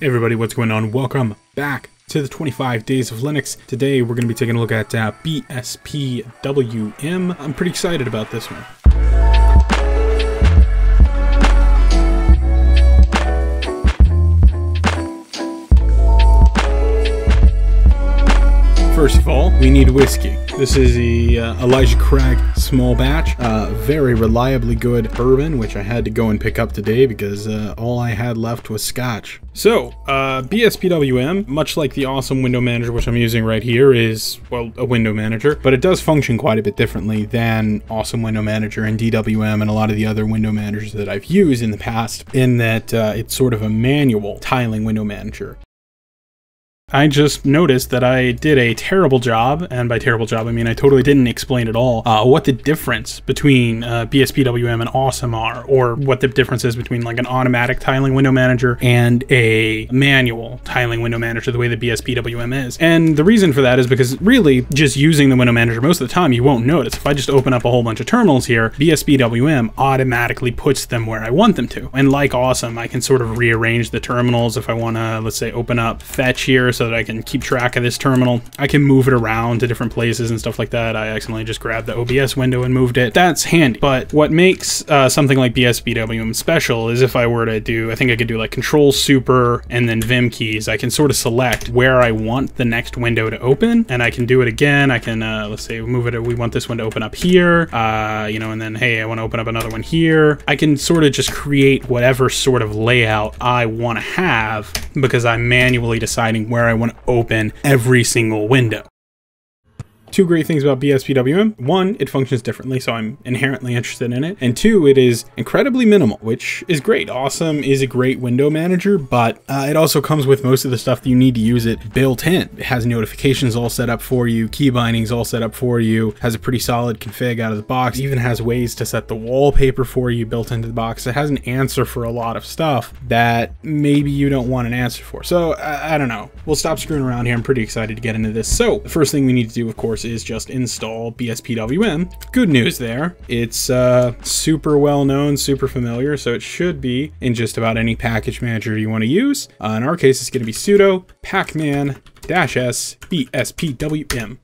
Everybody, what's going on? Welcome back to the 25 Days of Linux. Today we're going to be taking a look at uh, BSPWM. I'm pretty excited about this one. First of all, we need whiskey. This is the uh, Elijah Craig small batch, uh, very reliably good bourbon, which I had to go and pick up today because uh, all I had left was scotch. So, uh, BSPWM, much like the awesome window manager which I'm using right here, is, well, a window manager, but it does function quite a bit differently than awesome window manager and DWM and a lot of the other window managers that I've used in the past, in that uh, it's sort of a manual tiling window manager. I just noticed that I did a terrible job, and by terrible job I mean I totally didn't explain at all uh, what the difference between uh, BSPWM and Awesome are, or what the difference is between like an automatic tiling window manager and a manual tiling window manager, the way the BSPWM is. And the reason for that is because really just using the window manager most of the time you won't notice. If I just open up a whole bunch of terminals here, BSPWM automatically puts them where I want them to. And like Awesome, I can sort of rearrange the terminals if I want to, let's say, open up Fetch here so that I can keep track of this terminal. I can move it around to different places and stuff like that. I accidentally just grabbed the OBS window and moved it. That's handy. But what makes uh, something like BSPWM special is if I were to do, I think I could do like Control Super and then Vim keys, I can sort of select where I want the next window to open and I can do it again. I can, uh, let's say, move it, we want this one to open up here, uh, you know, and then, hey, I want to open up another one here. I can sort of just create whatever sort of layout I want to have because I'm manually deciding where I want to open every single window. Two great things about BSPWM. One, it functions differently, so I'm inherently interested in it. And two, it is incredibly minimal, which is great. Awesome is a great window manager, but uh, it also comes with most of the stuff that you need to use it built in. It has notifications all set up for you, key bindings all set up for you, has a pretty solid config out of the box, even has ways to set the wallpaper for you built into the box. It has an answer for a lot of stuff that maybe you don't want an answer for. So I, I don't know. We'll stop screwing around here. I'm pretty excited to get into this. So the first thing we need to do, of course, is just install BSPWM. Good news there. It's uh, super well known, super familiar, so it should be in just about any package manager you want to use. Uh, in our case, it's going to be sudo pacman-s BSPWM.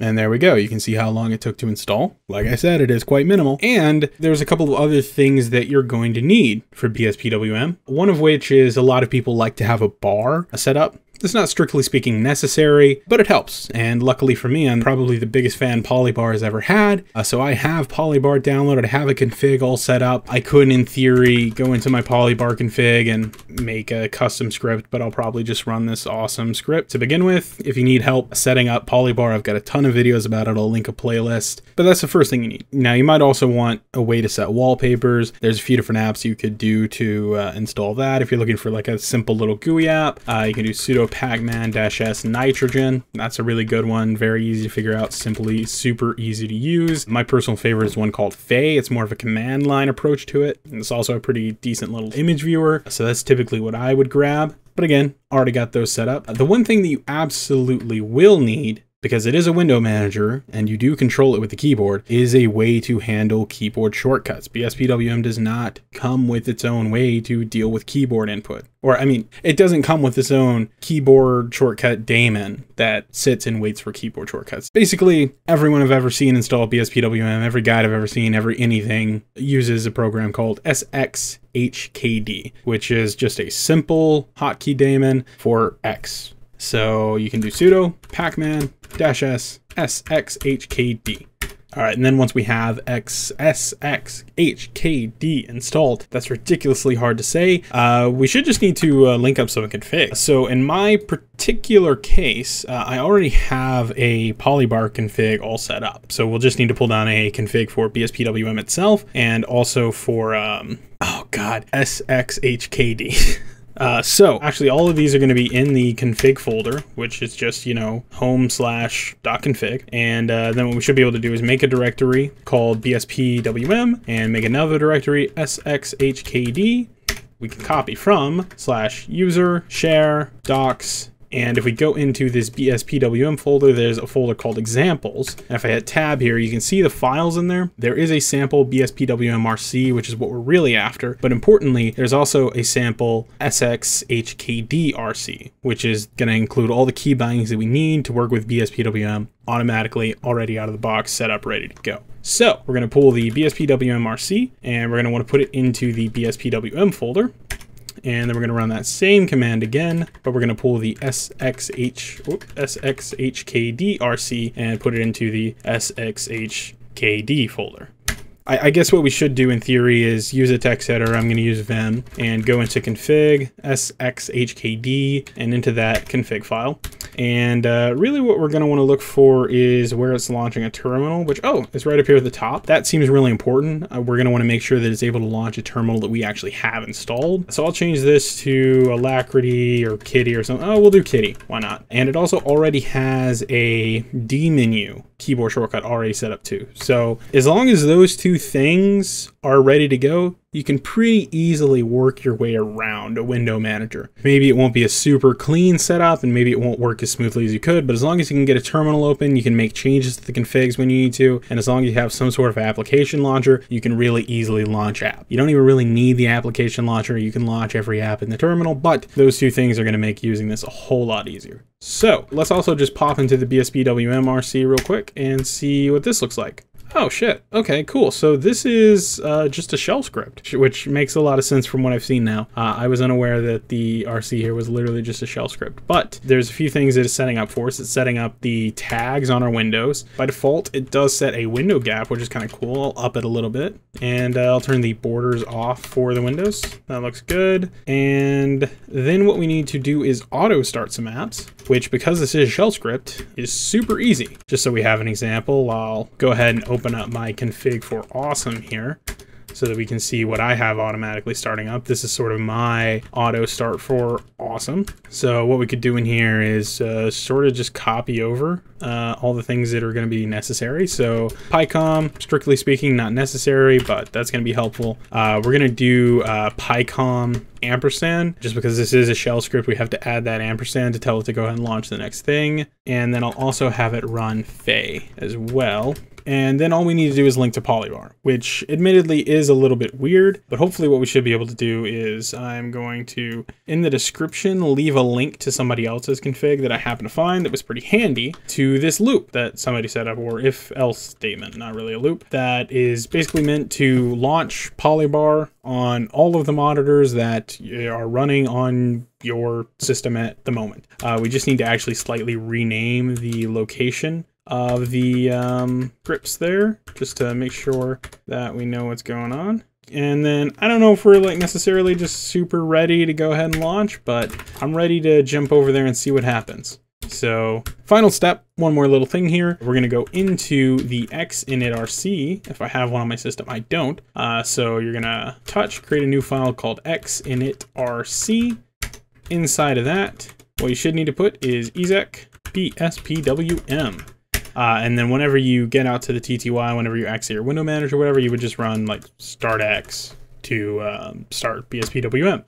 And there we go. You can see how long it took to install. Like I said, it is quite minimal. And there's a couple of other things that you're going to need for BSPWM. One of which is a lot of people like to have a bar set up it's not strictly speaking necessary, but it helps. And luckily for me, I'm probably the biggest fan Polybar has ever had. Uh, so I have Polybar downloaded, I have a config all set up. I could, in theory, go into my Polybar config and make a custom script, but I'll probably just run this awesome script to begin with. If you need help setting up Polybar, I've got a ton of videos about it. I'll link a playlist. But that's the first thing you need. Now, you might also want a way to set wallpapers. There's a few different apps you could do to uh, install that. If you're looking for like a simple little GUI app, uh, you can do sudo pacman-s nitrogen. That's a really good one. Very easy to figure out. Simply super easy to use. My personal favorite is one called feh. It's more of a command line approach to it. And it's also a pretty decent little image viewer. So that's typically what I would grab. But again, already got those set up. The one thing that you absolutely will need because it is a window manager and you do control it with the keyboard, is a way to handle keyboard shortcuts. BSPWM does not come with its own way to deal with keyboard input. Or, I mean, it doesn't come with its own keyboard shortcut daemon that sits and waits for keyboard shortcuts. Basically, everyone I've ever seen install BSPWM, every guide I've ever seen, every anything, uses a program called SXHKD, which is just a simple hotkey daemon for X. So you can do sudo pacman dash s sxhkd. All right, and then once we have xsxhkd installed, that's ridiculously hard to say. Uh, we should just need to uh, link up some config. So in my particular case, uh, I already have a polybar config all set up. So we'll just need to pull down a config for BSPWM itself and also for, um, oh God, SXHKD. Uh, so actually all of these are going to be in the config folder, which is just, you know, home slash dot config. And uh, then what we should be able to do is make a directory called bspwm and make another directory sxhkd. We can copy from slash user share docs And if we go into this BSPWM folder, there's a folder called examples. And if I hit tab here, you can see the files in there. There is a sample BSPWMRC, which is what we're really after. But importantly, there's also a sample SXHKDRC, which is going to include all the key bindings that we need to work with BSPWM automatically already out of the box, set up, ready to go. So we're going to pull the BSPWMRC and we're going to want to put it into the BSPWM folder. And then we're going to run that same command again, but we're going to pull the SXH, SXHKDRC and put it into the SXHKD folder. I, I, guess what we should do in theory is use a text editor. I'm going to use Vim and go into config sxhkd and into that config file. And uh, really what we're going to want to look for is where it's launching a terminal, which, oh, it's right up here at the top. That seems really important. Uh, we're going to want to make sure that it's able to launch a terminal that we actually have installed. So I'll change this to Alacritty or Kitty or something. Oh, we'll do Kitty. Why not? And it also already has a D menu keyboard shortcut already set up too. So as long as those two things are ready to go, you can pretty easily work your way around a window manager. Maybe it won't be a super clean setup and maybe it won't work as smoothly as you could, but as long as you can get a terminal open, you can make changes to the configs when you need to, and as long as you have some sort of application launcher, you can really easily launch app. You don't even really need the application launcher, you can launch every app in the terminal, but those two things are gonna make using this a whole lot easier. So let's also just pop into the BSPWM RC real quick and see what this looks like. Oh shit. Okay, cool. So this is uh, just a shell script, which makes a lot of sense from what I've seen now. Uh, I was unaware that the RC here was literally just a shell script, but there's a few things it is setting up for us. It's setting up the tags on our windows. By default, it does set a window gap, which is kind of cool. I'll up it a little bit, and uh, I'll turn the borders off for the windows. That looks good. And then what we need to do is auto start some apps, which because this is a shell script is super easy. Just so we have an example, I'll go ahead and open open up my config for awesome here so that we can see what I have automatically starting up. This is sort of my auto start for awesome. So what we could do in here is uh, sort of just copy over uh, all the things that are going to be necessary. So picom, strictly speaking, not necessary, but that's going to be helpful. Uh, we're going to do uh, picom ampersand, just because this is a shell script, we have to add that ampersand to tell it to go ahead and launch the next thing. And then I'll also have it run feh as well. And then all we need to do is link to Polybar, which admittedly is a little bit weird, but hopefully what we should be able to do is I'm going to, in the description, leave a link to somebody else's config that I happen to find that was pretty handy to this loop that somebody set up, or if else statement, not really a loop, that is basically meant to launch Polybar on all of the monitors that are running on your system at the moment. Uh, we just need to actually slightly rename the location of the um, grips there just to make sure that we know what's going on. And then I don't know if we're like necessarily just super ready to go ahead and launch, but I'm ready to jump over there and see what happens. So final step, one more little thing here. We're gonna go into the xinitrc. If I have one on my system, I don't. Uh, so you're gonna touch, create a new file called xinitrc. Inside of that, what you should need to put is exec bspwm. Uh, and then whenever you get out to the TTY, whenever you exit your window manager, whatever, you would just run like start X to um, start BSPWM.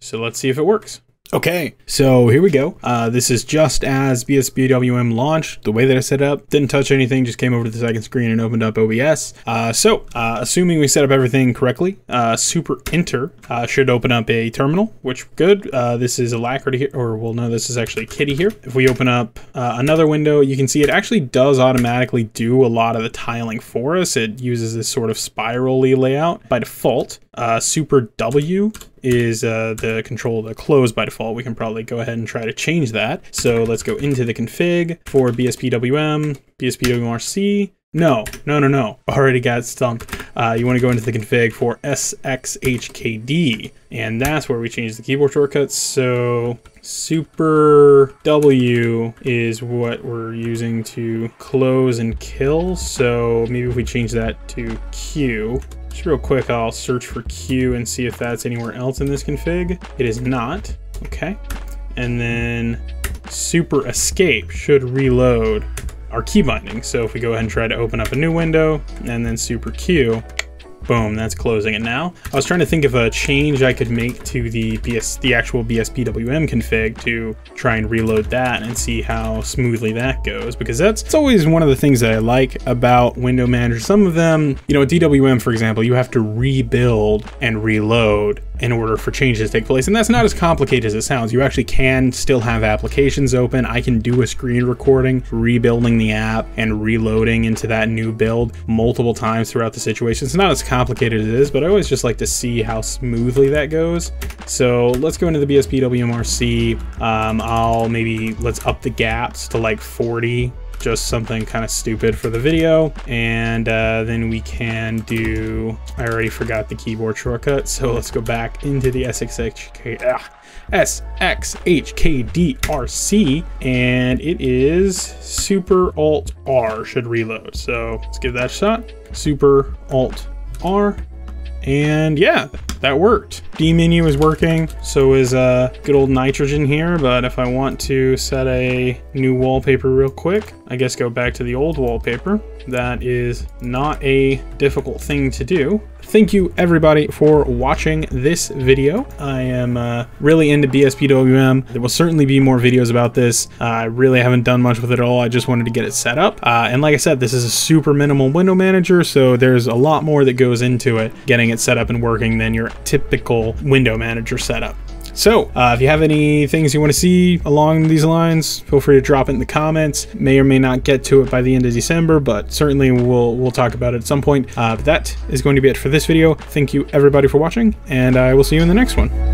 So let's see if it works. Okay, so here we go. Uh, this is just as BSPWM launched. The way that I set up, didn't touch anything, just came over to the second screen and opened up OBS. Uh, so, uh, assuming we set up everything correctly, uh, Super Enter uh, should open up a terminal, which good. Uh, this is Alacritty here, or well, no, this is actually Kitty here. If we open up another window, you can see it actually does automatically do a lot of the tiling for us. It uses this sort of spirally layout by default. Super W is uh, the control the close by default. We can probably go ahead and try to change that. So let's go into the config for BSPWM, BSPWMRC. No, no, no, no. Already got stumped. Uh, you want to go into the config for SXHKD, and that's where we change the keyboard shortcuts. So Super W is what we're using to close and kill. So maybe if we change that to Q, just real quick, I'll search for Q and see if that's anywhere else in this config. It is not. Okay. And then super escape should reload our key binding. So if we go ahead and try to open up a new window and then super Q, Boom, that's closing it now. I was trying to think of a change I could make to the BS, the actual BSPWM config to try and reload that and see how smoothly that goes because that's it's always one of the things that I like about window manager. Some of them, you know, DWM for example, you have to rebuild and reload in order for changes to take place. And that's not as complicated as it sounds. You actually can still have applications open. I can do a screen recording, rebuilding the app and reloading into that new build multiple times throughout the situation. It's not as complicated as it is, but I always just like to see how smoothly that goes. So let's go into the BSPWMRC. Um, I'll maybe, let's up the gaps to like 40 just something kind of stupid for the video. And uh, then we can do, I already forgot the keyboard shortcut. So let's go back into the SXHK, ah, SXHKDRC and it is Super Alt R should reload. So let's give that a shot. Super Alt R and yeah, that worked. D menu is working, so is uh, good old nitrogen here, but if I want to set a new wallpaper real quick, I guess go back to the old wallpaper. That is not a difficult thing to do. Thank you everybody for watching this video. I am uh, really into BSPWM. There will certainly be more videos about this. Uh, I really haven't done much with it at all. I just wanted to get it set up. Uh, and like I said, this is a super minimal window manager, so there's a lot more that goes into it, getting it set up and working than your typical window manager setup. So, uh, if you have any things you want to see along these lines, feel free to drop it in the comments. May or may not get to it by the end of December, but certainly we'll we'll talk about it at some point. Uh, but that is going to be it for this video. Thank you everybody for watching, and I will see you in the next one.